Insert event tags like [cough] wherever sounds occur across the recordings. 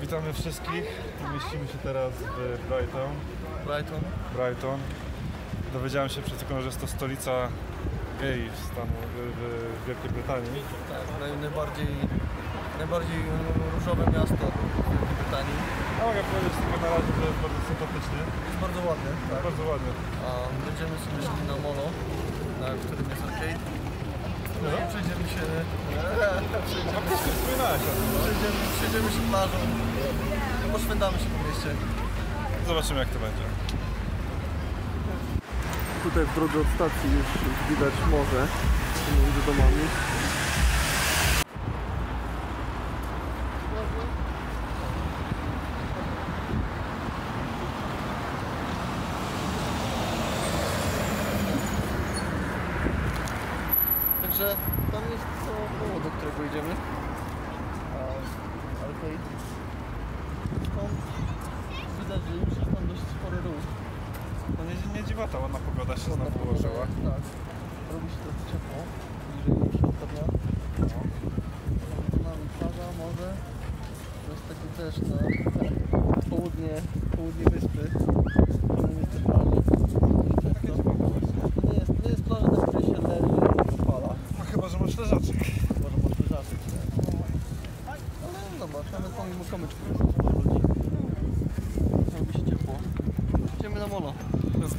Witamy wszystkich. Mieścimy się teraz w Brighton. Brighton. Brighton. Dowiedziałem się przed chwilą, że jest to stolica gej stanu w, w Wielkiej Brytanii. Tak, naj- najbardziej, najbardziej różowe miasto w Wielkiej Brytanii. A mogę powiedzieć tylko na razie, że jest bardzo sympatycznie. Jest bardzo ładne, tak. Bardzo ładnie. A będziemy sobie szli na molo, na którym jest arcade. No przejdziemy się, przejdziemy, Faktycznie wspominałeś o tym. przejdziemy, przejdziemy się plażą, poszwędamy się po mieście. Zobaczymy jak to będzie. Tutaj w drodze od stacji już widać morze między domami. Także tam jest to koło, do którego idziemy. A, Arcade. Stąd widać, że już jest tam dość spory ruch. No nie, nie dziwota, ładna pogoda się Ładna znowu pogoda, ułożyła. Tak. Robi się trochę ciepło. Bliżej środka dnia. No. Za nami plaża, morze. To jest taki też na południe, południe wyspy. Tam jest też plaża.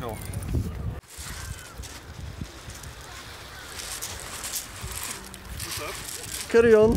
What's up? Carry on.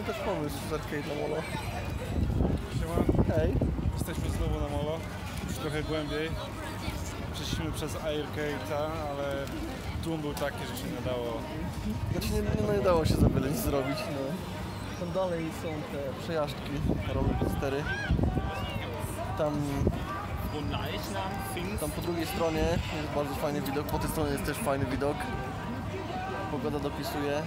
Sprytny też pomysł z arcade na molo. Siema. Hej. Jesteśmy znowu na molo, już trochę głębiej. Przeszliśmy przez Airgate'a, ale tłum był taki, że się nie dało. Znaczy nie, nie, nie dało się za wiele nic zrobić. No. Tam dalej są te przejażdżki, rollercoastery. Tam, tam po drugiej stronie jest bardzo fajny widok, po tej stronie jest też fajny widok. Pogoda dopisuje.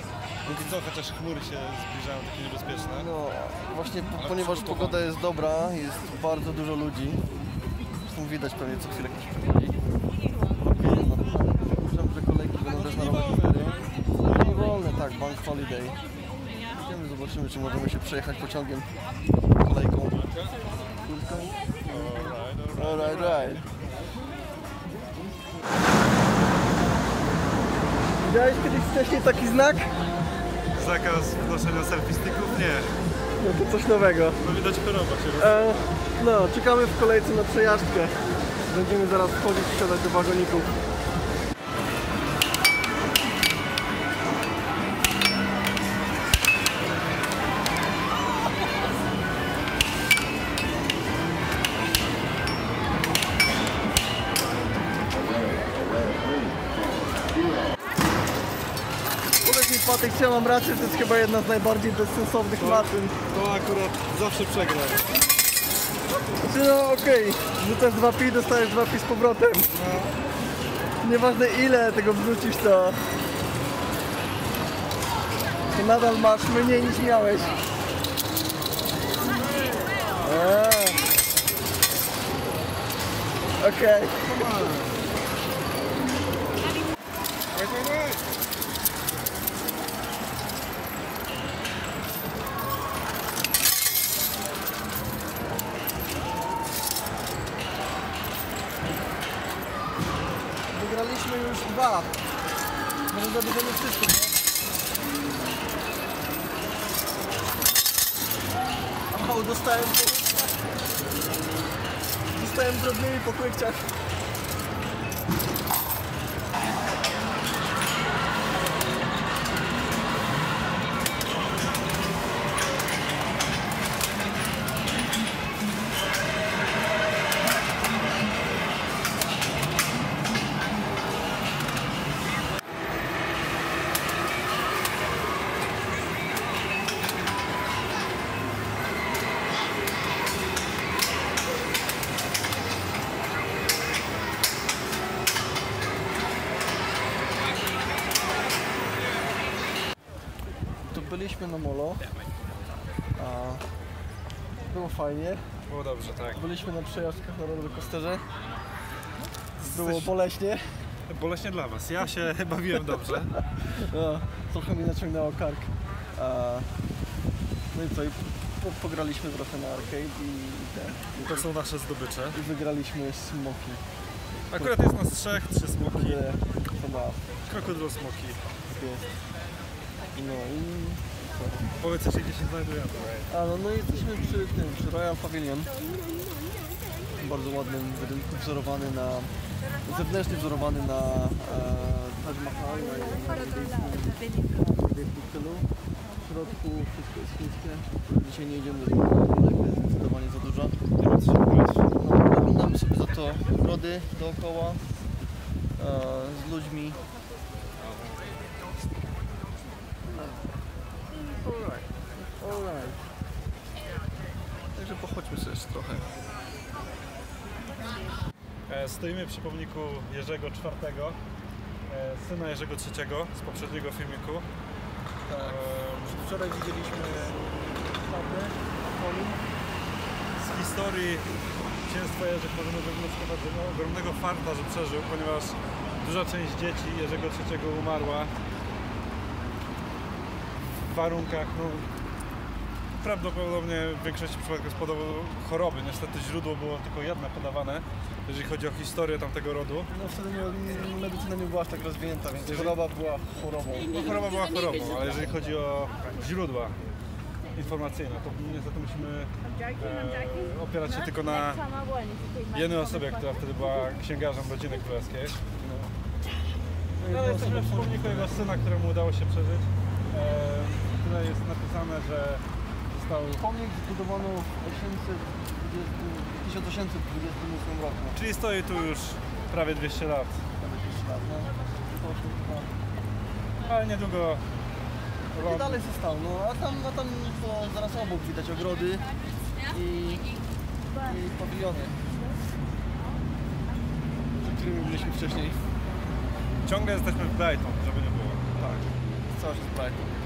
Póki co, chociaż chmury się zbliżają, takie niebezpieczne. No właśnie, po, ponieważ pogoda jest dobra, jest bardzo dużo ludzi. Zresztą widać pewnie co chwilę ktoś przychodzi. No, Przypuszczam, że kolejki będą też na. Ale nie wolne, tak, bank holiday. Idziemy, zobaczymy czy możemy się przejechać pociągiem, kolejką. Kulką. Alright, alright. Widziałeś kiedyś wcześniej taki znak? Zakaz wnoszenia selfie sticków? Nie. No to coś nowego. No widać choroba się E, no, czekamy w kolejce na przejażdżkę. Będziemy zaraz wchodzić i siadać do wagoników. Mi Patek, ja mam rację, to jest chyba jedna z najbardziej bezsensownych maszyn. To akurat zawsze przegra. Znaczy no okej, rzucasz dwa pi, dostajesz dwa pi z powrotem. Nieważne ile tego wrzucisz to... To nadal masz mniej niż miałeś. Okej. Wait, wait, wait. Dwa. Może zabierzemy wszystko? Aha, dostałem po... Dostałem drobnymi po kłykciach. Byliśmy na molo. A, było fajnie. Było dobrze, tak. Byliśmy na przejażdżkach na rollercoasterze. Było boleśnie. Boleśnie dla was. Ja się [laughs] bawiłem dobrze. [laughs] No, trochę mi naciągnęło kark. No i co, i po, pograliśmy trochę na arcade i, i, To są nasze zdobycze. i wygraliśmy smoki. Akurat jest nas trzech, trzy smoki. Chyba Krokodyl smoki. jest. No i co? Powiedz, gdzie się znajdujemy. A no, no i jesteśmy przy tym, przy Royal Pavilion. Bardzo ładnym budynku wzorowany na, zewnętrznie wzorowany na e, Taj Mahal, na stylu. W środku wszystko jest chińskie. Dzisiaj nie idziemy do tego jest zdecydowanie za dużo. Oglądamy sobie za to ogrody dookoła e, z ludźmi. Alright. Alright. Także pochodźmy sobie jeszcze trochę. E, Stoimy przy pomniku Jerzego IV, e, syna Jerzego III z poprzedniego filmiku. Tak. E, Wczoraj widzieliśmy statę Apollo. Z historii księstwa Jerzych możemy wywnioskować, ogromnego farta, że przeżył, ponieważ duża część dzieci Jerzego III umarła w warunkach, no, prawdopodobnie w większości przypadków z powodu choroby. Niestety źródło było tylko jedno podawane, jeżeli chodzi o historię tamtego rodu. No wtedy nie, medycyna nie była aż tak rozwinięta, więc Jeżeli- choroba była chorobą. No, choroba była chorobą, ale jeżeli chodzi o źródła informacyjne, to niestety musimy e, opierać się tylko na jednej osobie, która wtedy była księgarzem rodziny królewskiej. No, ale jesteśmy w pomniku jego syna, któremu udało się przeżyć. E, tutaj jest napisane, że został... Pomnik zbudowano w 820, 1828 roku. Czyli stoi tu już prawie 200 lat. Nawet jeszcze lat, no. Ale niedługo... I dalej został, no a tam, a tam to zaraz obok widać ogrody i, i pawiliony, za którymi byliśmy wcześniej. Ciągle jesteśmy w Brighton, żeby nie było. Tak, cały czas Brighton.